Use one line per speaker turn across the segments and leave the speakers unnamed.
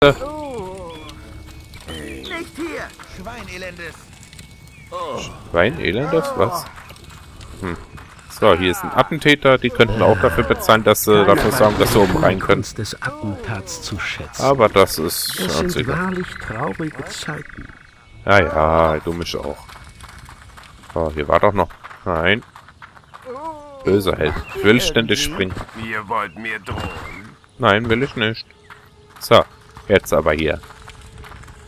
Nicht hier! Schweinelendes!
Schwein, elendes, was? Hm. So, hier ist ein Attentäter. Die könnten auch dafür bezahlen, dass sie dafür sorgen, dass sie oben rein können.
Kunst des Attentats zu schätzen.
Aber das ist
es
ganz
sind wahrlich traurige Zeiten.
Ja, ja, du mich auch. So, hier war doch noch... Nein. Böser Held. Ich will ständig springen.
Ihr wollt mir drohen?
Nein, will ich nicht. So, jetzt aber hier.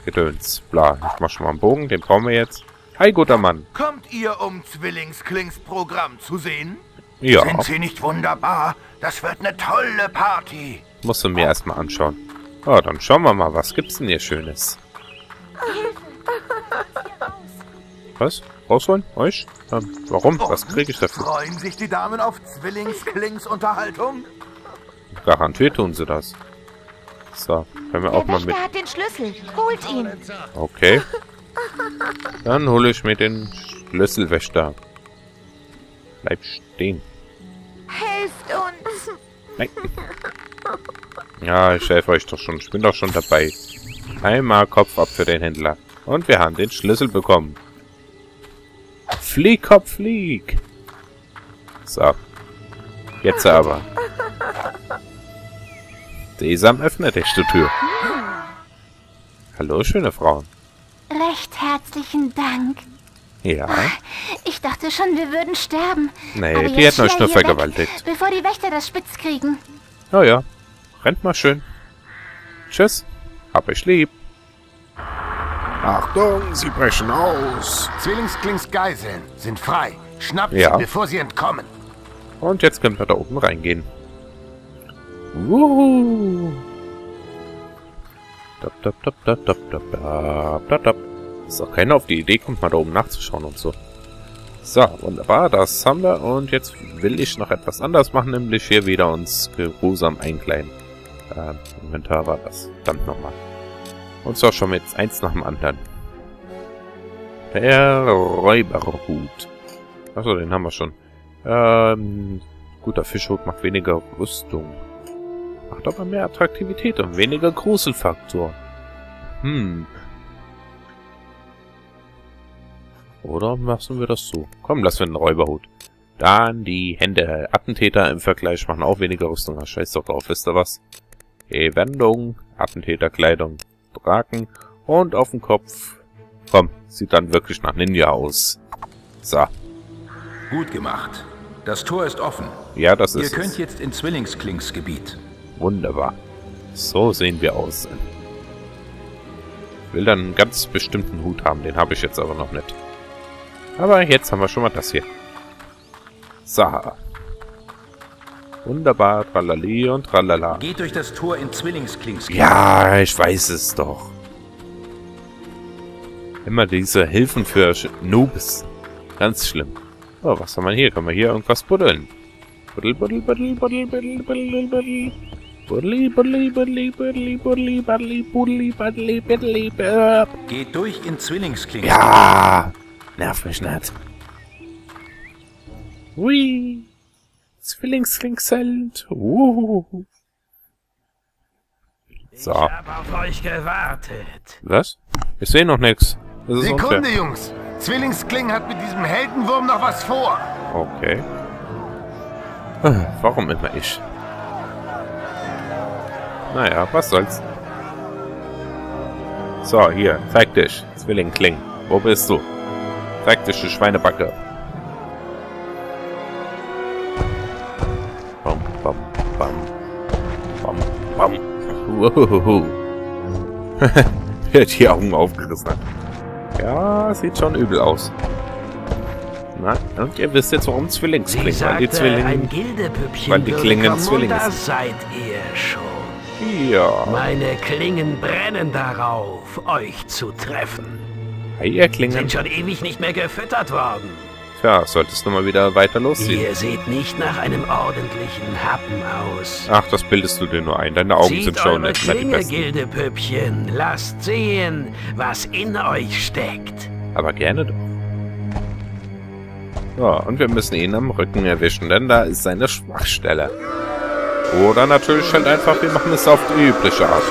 Gedöns. Bla, ich mach schon mal einen Bogen, den brauchen wir jetzt. Hi, guter Mann.
Kommt ihr, um Zwillingsklings Programm zu sehen?
Ja,
Sind sie nicht wunderbar? Das wird eine tolle Party.
musst du mir erstmal anschauen. Oh, dann schauen wir mal, was gibt's denn hier Schönes? Was? Rausholen? Euch? Ähm, warum? Was kriege ich dafür?
Freuen sich die Damen auf Zwillingsklings Unterhaltung?
Garantiert tun sie das. So, können wir auch
Der
mal mit...
Hat den Schlüssel. Holt ihn.
Okay. Dann hole ich mir den Schlüsselwächter. Bleib stehen.
Helft uns.
Nein. Ja, ich helfe euch doch schon. Ich bin doch schon dabei. Einmal Kopf ab für den Händler. Und wir haben den Schlüssel bekommen. Flieg, Kopf, flieg. So. Jetzt aber. Sesam, öffne dich die Tür. Hallo, schöne Frau.
Recht herzlichen Dank.
Ja.
Ich dachte schon, wir würden sterben.
Nee,
Aber
die hätten euch
schnell
nur
hier weg,
vergewaltigt.
Bevor die Wächter das spitz kriegen.
Ja, ja. Rennt mal schön. Tschüss. Hab euch lieb.
Achtung, sie brechen aus.
Zwillingsklings Geiseln sind frei. Schnappt
Ja.
sie, bevor sie entkommen.
Und jetzt können wir da oben reingehen. Wuhu! Dab, dab, dab, dab, dab, dab, dab, dab. Dass auch keiner auf die Idee kommt, mal da oben nachzuschauen und so. So, wunderbar, das haben wir. Und jetzt will ich noch etwas anders machen, nämlich hier wieder uns geruhsam einkleiden. Äh, Inventar war das. Dann nochmal. Und zwar schon jetzt eins nach dem anderen. Der Räuberhut. Achso, den haben wir schon. Ähm, guter Fischhut macht weniger Rüstung. Macht aber mehr Attraktivität und weniger Gruselfaktor. Hm. Oder lassen wir das so? Komm, lassen wir den Räuberhut. Dann die Hände. Attentäter im Vergleich machen auch weniger Rüstung. Scheiß doch drauf, wisst ihr was? Wendung, Attentäterkleidung, Draken und auf dem Kopf. Komm, sieht dann wirklich nach Ninja aus. So,
Gut gemacht. Das Tor ist offen.
ja, das
Ihr
ist
könnt
es.
jetzt in Zwillingsklings Gebiet.
Wunderbar. So sehen wir aus. Ich will dann einen ganz bestimmten Hut haben, den habe ich jetzt aber noch nicht. Aber jetzt haben wir schon mal das hier. So. Wunderbar, tralali und tralala.
Geht durch das Tor in Zwillingsklings.
Ja, ich weiß es doch. Immer diese Hilfen für Sch- Noobs. Ganz schlimm. Oh, was haben wir hier? Können wir hier irgendwas buddeln? Buddel, buddel, buddel, buddel, buddel, buddel, buddel. Buddeli, buddeli, buddeli, buddeli, buddeli, buddeli, buddeli, buddeli, buddeli, buddeli.
Geht durch in Zwillingsklings
Ja! Nerv mich nicht. Hui! Zwillingslingsheld. Uh. So.
hab auf euch gewartet.
Was? Ich sehe noch nichts.
Sekunde,
unfair.
Jungs. Zwillingskling hat mit diesem Heldenwurm noch was vor.
Okay. Warum immer ich? Naja, was soll's. So, hier, zeig dich, Zwilling Kling. Wo bist du? Zeig dich, du Schweinebacke. Bam, bam, bam. Bam, bam. Wer die Augen aufgerissen hat. Ja, sieht schon übel aus. Na, und ihr wisst jetzt, warum Zwillings
Sie
klingen. Weil die Zwillinge... weil die Klingen Zwillinge sind.
seid ihr schon.
Ja.
Meine Klingen brennen darauf, euch zu treffen.
Hi, ihr Klingen.
Sind schon ewig nicht mehr gefüttert worden.
Tja, solltest du mal wieder weiter losziehen.
Ihr seht nicht nach einem ordentlichen Happen aus.
Ach, das bildest du dir nur ein. Deine Augen
Zieht
sind schon nicht mehr die besten.
Gildepüppchen. Lasst sehen, was in euch steckt.
Aber gerne doch. Ja, und wir müssen ihn am Rücken erwischen, denn da ist seine Schwachstelle. Oder natürlich halt einfach, wir machen es auf die übliche Art.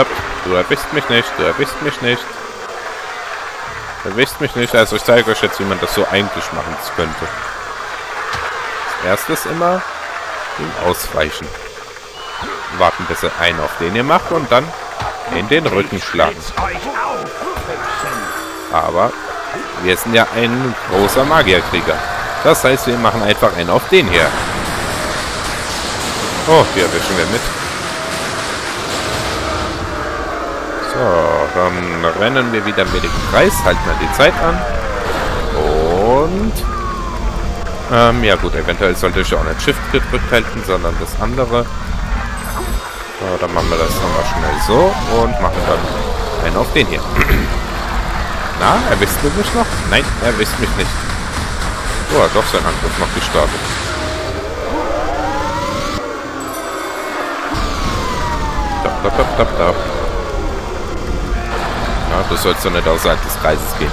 stopp. Du erwischst mich nicht, du erwischst mich nicht. Du erwischst mich nicht. Also ich zeige euch jetzt, wie man das so eigentlich machen könnte. Als erstes immer ihm ausweichen. Warten, bis er einen auf den ihr macht und dann in den Rücken schlagen. Aber wir sind ja ein großer Magierkrieger. Das heißt, wir machen einfach einen auf den hier. Oh, die erwischen wir mit. So, dann rennen wir wieder mit dem Kreis, halten wir die Zeit an. Und... Ähm, ja gut, eventuell sollte ich auch nicht Shift gedrückt halten, sondern das andere. So, dann machen wir das nochmal schnell so und machen dann einen auf den hier. Na, erwischt du mich noch? Nein, er erwischt mich nicht. Oh, hat doch sein Angriff noch gestartet. Dap, dap, dap, dap, dap. Ja, du sollst doch nicht außerhalb des Kreises gehen.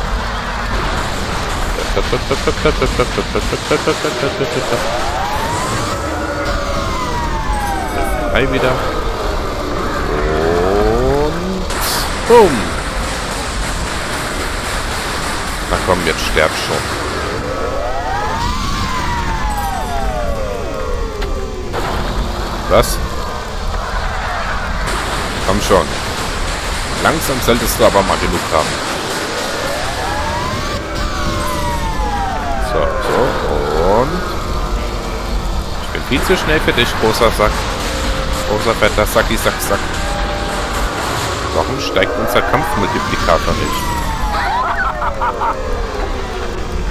Drei wieder. Und... Boom! Na komm, jetzt sterb schon. Was? Komm schon. Langsam solltest du aber mal genug haben. So, so, und... Ich bin viel zu schnell für dich, großer Sack. Großer, fetter Sacki, Sack, Sack. Warum steigt unser Kampfmultiplikator nicht?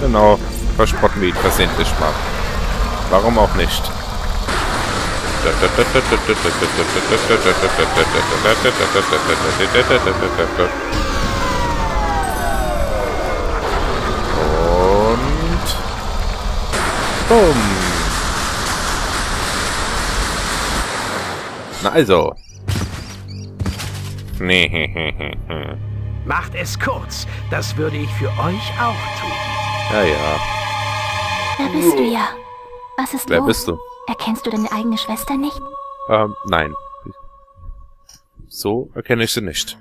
Genau, verspotten wir ihn versehentlich mal. Warum auch nicht? Und... Bumm! Na also. Nee,
Macht es kurz. Das würde ich für euch auch tun.
Ja, ja.
Da bist du ja. Was ist
Wer
los?
bist du?
Erkennst du deine eigene Schwester nicht?
Ähm, nein. So erkenne ich sie nicht.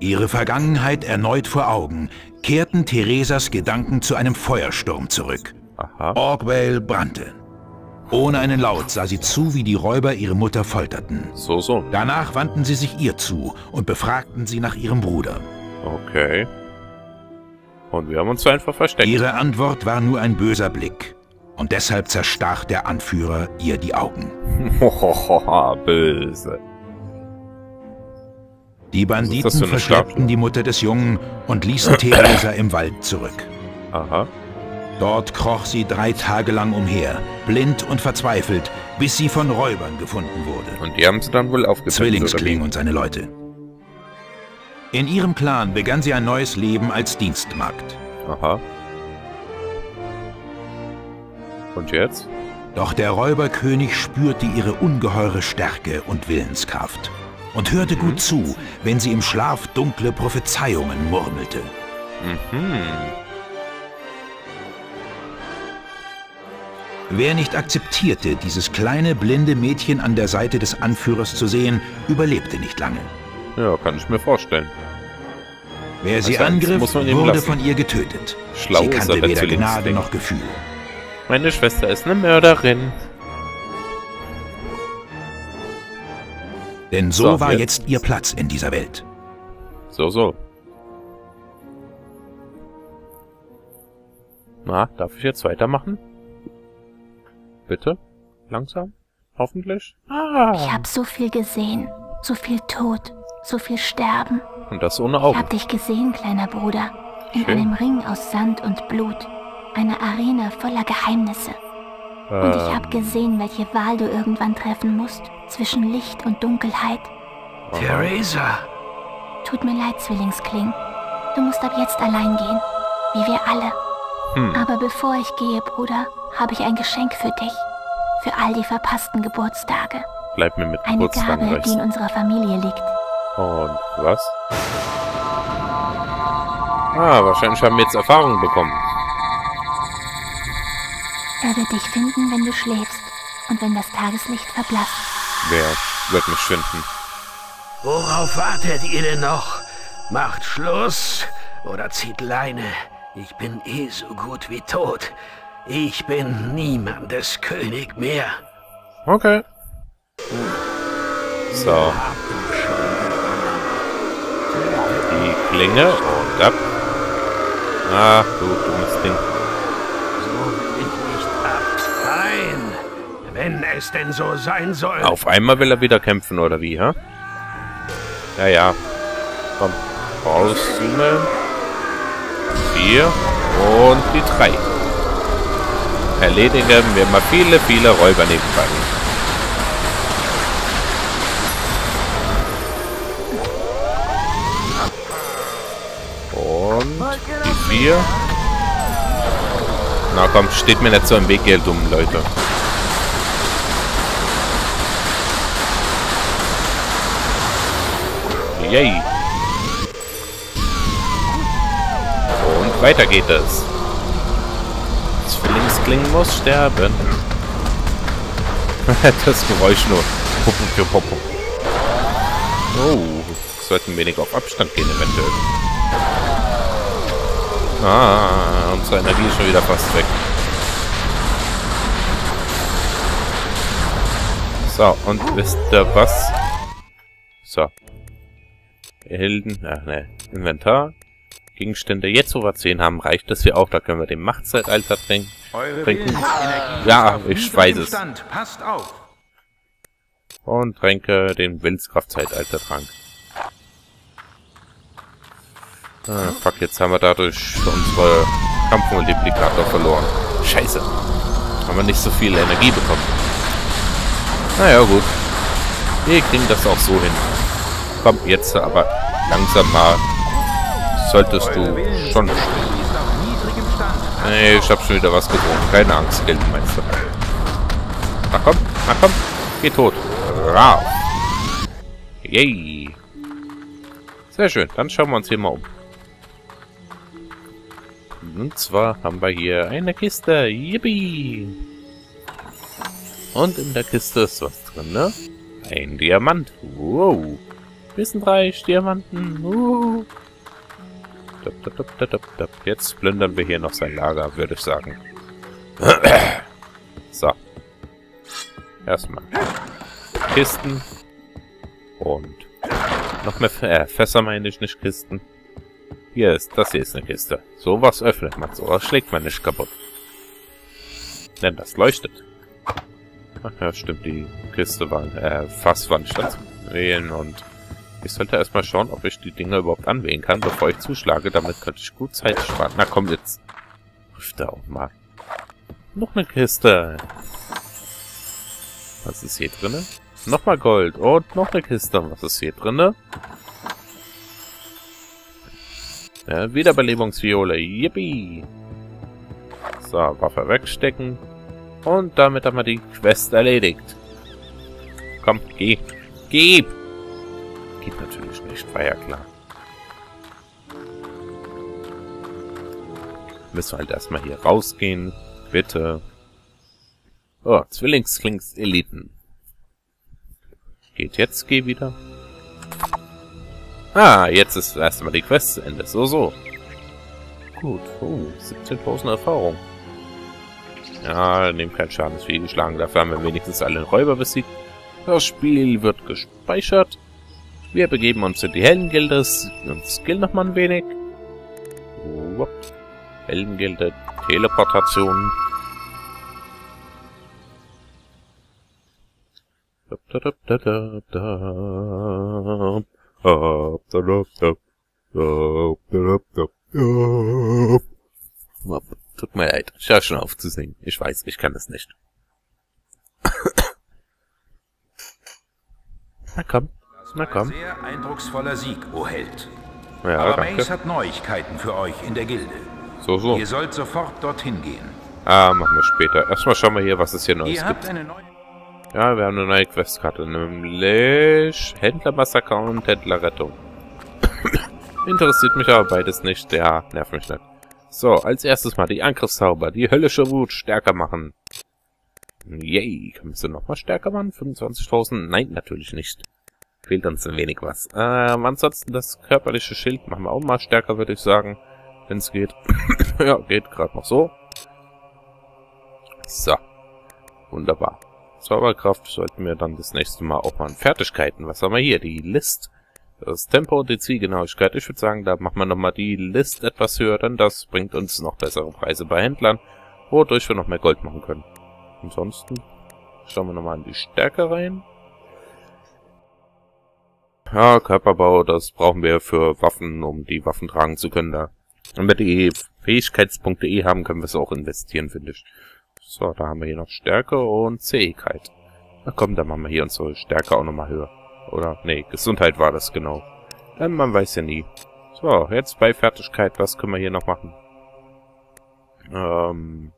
Ihre Vergangenheit erneut vor Augen, kehrten Theresas Gedanken zu einem Feuersturm zurück.
Aha.
Orgwell brannte. Ohne einen Laut sah sie zu, wie die Räuber ihre Mutter folterten.
So, so.
Danach wandten sie sich ihr zu und befragten sie nach ihrem Bruder.
Okay. Und wir haben uns einfach versteckt.
Ihre Antwort war nur ein böser Blick. Und deshalb zerstach der Anführer ihr die Augen.
Hohohoha, böse.
Die Banditen verschleppten die Mutter des Jungen und ließen Theresa im Wald zurück.
Aha.
Dort kroch sie drei Tage lang umher, blind und verzweifelt, bis sie von Räubern gefunden wurde.
Und die haben sie dann wohl aufgepasst.
Zwillingskling und seine Leute. In ihrem Clan begann sie ein neues Leben als Dienstmagd.
Aha. Und jetzt?
Doch der Räuberkönig spürte ihre ungeheure Stärke und Willenskraft und hörte gut zu, wenn sie im Schlaf dunkle Prophezeiungen murmelte.
Mhm.
Wer nicht akzeptierte, dieses kleine blinde Mädchen an der Seite des Anführers zu sehen, überlebte nicht lange.
Ja, kann ich mir vorstellen.
Wer sie
Also,
angriff, wurde
lassen.
von ihr getötet.
Schlau
sie kannte
der
weder. Gnade noch Gefühl.
Meine Schwester ist eine Mörderin.
Denn so,
So,
war
jetzt-
jetzt ihr Platz in dieser Welt.
So, so. Na, darf ich jetzt weitermachen? Bitte? Langsam? Hoffentlich?
Ich
Ah!
hab so viel gesehen. So viel Tod. So viel Sterben.
Und das ohne
Ich
Augen.
hab dich gesehen, kleiner Bruder. In
Schön.
einem Ring aus Sand und Blut. Eine Arena voller Geheimnisse. Und ich hab
Ähm,
gesehen, welche Wahl du irgendwann treffen musst. Zwischen Licht und Dunkelheit.
Theresa,
Tut mir leid, Zwillingskling. Du musst ab jetzt allein gehen. Wie wir alle.
Hm.
Aber bevor ich gehe, Bruder, habe ich ein Geschenk für dich. Für all die verpassten Geburtstage.
bleib mir mit
Eine
Geburtstagen
Gabe, die in unserer Familie liegt.
Und was? Ah, wahrscheinlich haben wir jetzt Erfahrung bekommen.
Er wird dich finden, wenn du schläfst und wenn das Tageslicht verblasst.
Wer wird mich finden?
Worauf wartet ihr denn noch? Macht Schluss oder zieht Leine. Ich bin eh so gut wie tot. Ich bin niemandes König mehr.
Okay. So. Die Klinge und ab. Ach du dummes Ding.
Wenn es denn so sein soll.
Auf einmal will er wieder kämpfen, oder wie, hä? Ja, ja. Komm. Rauszoomen. Vier. Und die drei. Erledigen wir mal viele, viele Räuber nebenbei. Und die vier. Na komm, steht mir nicht so im Weg, ihr dummen Leute. Yay. Und weiter geht es. Zwillingsklingen muss sterben. das Geräusch nur. Oh, sollten wenig auf Abstand gehen eventuell. Ah, unsere Energie ist schon wieder fast weg. So, und wisst ihr was? So. Helden, ach ne, Inventar. Gegenstände. Jetzt, wo wir 10 haben, reicht das hier auch. Da können wir den Machtzeitalter trinken. trinken. Ja, ich weiß es. Und tränke den Willenskraftzeitalter-Trank. Ah, fuck, jetzt haben wir dadurch unsere Kampfmultiplikator verloren. Scheiße. Haben wir nicht so viel Energie bekommen. Naja, gut. Wir kriegen das auch so hin. Komm, jetzt aber langsam mal. Solltest du schon. Nee, ich hab schon wieder was getrunken. Keine Angst, Gildenmeister. Na komm, na komm. Geh tot. Rauf. Yay. Sehr schön. Dann schauen wir uns hier mal um. Und zwar haben wir hier eine Kiste. Yippie. Und in der Kiste ist was drin, ne? Ein Diamant. Wow. Wissenreich, Diamanten. Uh. Jetzt plündern wir hier noch sein Lager, würde ich sagen. so. Erstmal. Kisten. Und noch mehr äh, Fässer meine ich, nicht Kisten. Hier ist, das hier ist eine Kiste. Sowas öffnet man, sowas schlägt man nicht kaputt. Denn das leuchtet. Ach ja, stimmt, die Kiste war, äh, Fass war nicht wählen und ich sollte erstmal schauen, ob ich die Dinger überhaupt anwählen kann, bevor ich zuschlage. Damit könnte ich gut Zeit sparen. Na komm jetzt. Prüft da auch mal. Noch eine Kiste. Was ist hier drinne? Nochmal Gold. Und noch eine Kiste. Was ist hier drinne? Ja, Wiederbelebungsviole. Yippie. So, Waffe wegstecken. Und damit haben wir die Quest erledigt. Komm, geh. Gib! War ja klar. Müssen wir halt erstmal hier rausgehen. Bitte. Oh, Zwillingsklings Eliten. Geht jetzt, geh wieder. Ah, jetzt ist erstmal die Quest zu Ende. So, so. Gut. Oh, 17.000 Erfahrung. Ja, nehmt keinen Schaden, ist geschlagen. Dafür haben wir wenigstens alle Räuber besiegt. Das Spiel wird gespeichert. Wir begeben uns in die Heldengilde und skillen nochmal ein wenig. Heldengilde, Teleportation. Tut mir leid, ich höre schon auf zu singen. Ich weiß, ich kann es nicht. Na komm, na komm.
Sehr eindrucksvoller Sieg, o Held.
Ja,
Aber
danke.
Mace hat Neuigkeiten für euch in der Gilde.
So, so.
Ihr sollt sofort dorthin gehen.
Ah, machen wir später. Erstmal schauen wir hier, was es hier Neues
Ihr
gibt.
eine neue...
Ja, wir haben eine neue Questkarte, nämlich Händlermassaker und Händlerrettung. Interessiert mich aber beides nicht. Ja, nervt mich nicht. So, als erstes mal die Angriffszauber, die höllische Wut stärker machen. Yay, können wir sie nochmal stärker machen? 25.000? Nein, natürlich nicht. Fehlt uns ein wenig was. Ähm, ansonsten das körperliche Schild machen wir auch mal stärker, würde ich sagen. Wenn es geht. ja, geht gerade noch so. So. Wunderbar. Zauberkraft sollten wir dann das nächste Mal auch mal an Fertigkeiten. Was haben wir hier? Die List. Das Tempo und die Zielgenauigkeit. Ich würde sagen, da machen wir nochmal die List etwas höher, denn das bringt uns noch bessere Preise bei Händlern, wodurch wir noch mehr Gold machen können. Ansonsten schauen wir nochmal an die Stärke rein. Ja, Körperbau, das brauchen wir für Waffen, um die Waffen tragen zu können. Da. Wenn wir die Fähigkeitspunkte eh haben, können wir es auch investieren, finde ich. So, da haben wir hier noch Stärke und Zähigkeit. Na komm, dann machen wir hier unsere Stärke auch nochmal höher. Oder, nee, Gesundheit war das genau. Denn man weiß ja nie. So, jetzt bei Fertigkeit, was können wir hier noch machen? Ähm,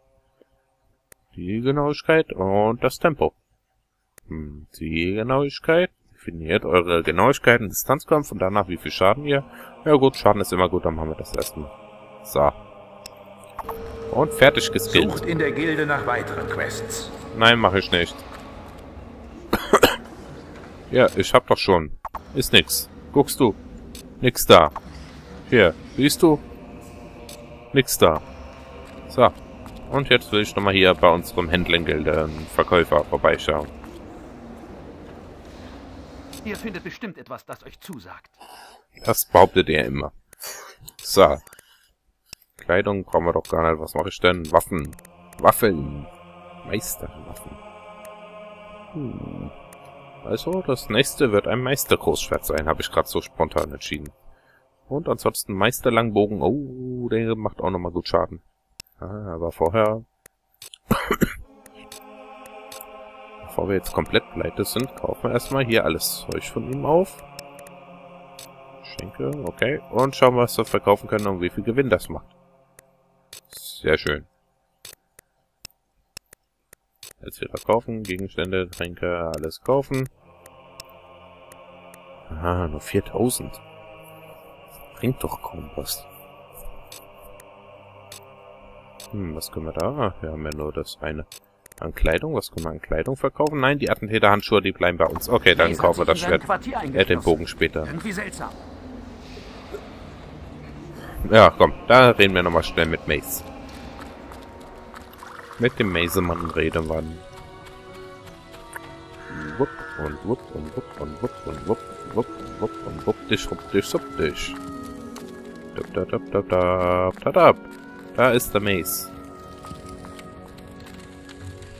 die Genauigkeit und das Tempo. Hm, die Genauigkeit. Definiert eure Genauigkeit im Distanzkampf und danach wie viel Schaden ihr. Ja gut, Schaden ist immer gut, dann machen wir das erstmal. So. Und fertig geskillt.
Sucht in der Gilde nach weiteren Quests.
Nein, mache ich nicht. ja, ich hab doch schon. Ist nix. Guckst du? Nix da. Hier, siehst du? Nix da. So. Und jetzt will ich nochmal hier bei unserem Händlergilde Verkäufer vorbeischauen.
Ihr findet bestimmt etwas, das euch zusagt.
Das behauptet er immer. So. Kleidung brauchen wir doch gar nicht. Was mache ich denn? Waffen. Waffeln. Meisterwaffen. Hm. Also, das nächste wird ein Meistergroßschwert sein, habe ich gerade so spontan entschieden. Und ansonsten Meisterlangbogen. Oh, der macht auch nochmal gut Schaden. Ah, aber vorher... Bevor wir jetzt komplett pleite sind, kaufen wir erstmal hier alles Zeug von ihm auf. Schenke, okay. Und schauen, was wir verkaufen können und wie viel Gewinn das macht. Sehr schön. Jetzt wieder kaufen, Gegenstände, Tränke, alles kaufen. Aha, nur 4000. Bringt doch kaum was. Hm, was können wir da? Wir haben ja nur das eine. An Kleidung? Was können wir an Kleidung verkaufen? Nein, die Attentäterhandschuhe, die bleiben bei uns. Okay, dann kaufen wir das Schwert. Äh, den. Bogen später. Ja, komm, da reden wir nochmal schnell mit Mace. Mit dem Masemann reden wir. Wupp und wupp und wupp und wupp und wupp und wupp und wupp und wupp dich, wupp dich, wupp dich. Dab, dab, dab, dab, dab, dab. Da ist der Mace.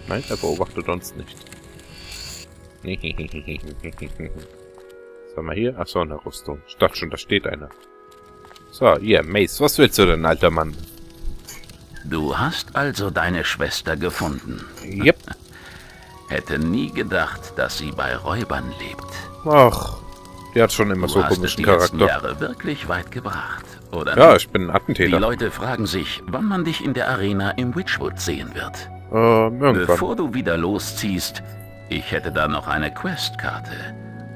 Nein, er beobachtet uns nicht. Was haben wir hier? Achso, eine Rüstung. Ich dachte schon, da steht einer. So, hier, Mace, was willst du denn, alter Mann?
Du hast also deine Schwester gefunden.
Yep.
Hätte nie gedacht, dass sie bei Räubern lebt.
Ach, die hat schon immer
Du
so
hast es
komischen
die letzten
Charakter.
Jahre wirklich weit gebracht, oder
Ja, ich bin ein
Die
Attentäter.
Leute fragen sich, wann man dich in der Arena im Witchwood sehen wird.
Ähm, irgendwann.
Bevor du wieder losziehst, ich hätte da noch eine Questkarte.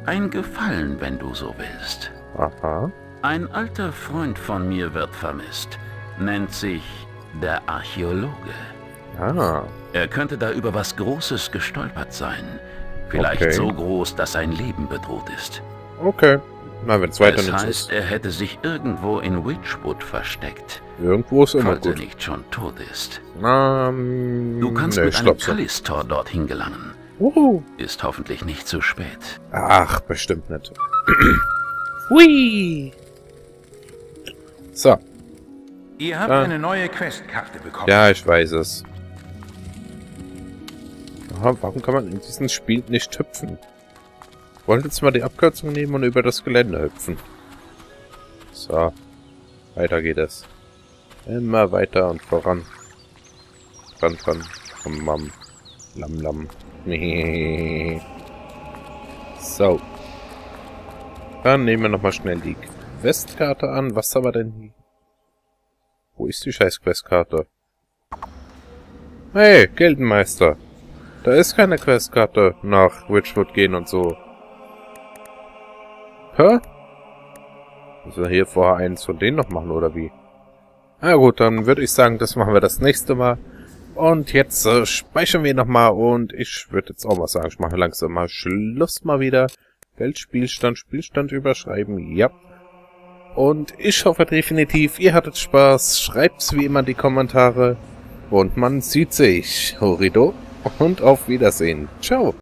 Ein Gefallen, wenn du so willst.
Aha.
Ein alter Freund von mir wird vermisst. Nennt sich der Archäologe.
Ah,
Er könnte da über was Großes gestolpert sein. Vielleicht
Okay.
so groß, dass sein Leben bedroht ist.
okay. Na, wenn es weiter
Das heißt,
ist.
er hätte sich irgendwo in Witchwood versteckt,
Irgendwo ist immer
falls er
gut.
nicht schon tot ist.
Ähm,
Du kannst
nee,
mit einem. Kallistor dorthin gelangen.
Uhu.
Ist hoffentlich nicht zu spät.
Ach, bestimmt nicht. Hui. So,
Ihr habt
Ah.
eine neue Questkarte bekommen.
ja, ich weiß es. Aha, warum kann man in diesem Spiel nicht hüpfen? Wollt jetzt mal die Abkürzung nehmen und über das Gelände hüpfen. So, weiter geht es. Immer weiter und voran. Dran, dran. Ram, ram. Lam, lam. So. Dann nehmen wir nochmal schnell die Questkarte an. Was haben wir denn hier? Wo ist die scheiß Questkarte? Hey, Gildenmeister. Da ist keine Questkarte nach Witchwood gehen und so. Hä? Müssen wir hier vorher eins von denen noch machen, oder wie? Na gut, dann würde ich sagen, das machen wir das nächste Mal. Und jetzt äh, speichern wir nochmal und ich würde jetzt auch mal sagen, ich mache langsam mal Schluss mal wieder. Weltspielstand, Spielstand überschreiben, ja. Und ich hoffe definitiv, ihr hattet Spaß. Schreibt's wie immer in die Kommentare. Und man sieht sich. Horido und auf Wiedersehen. Ciao.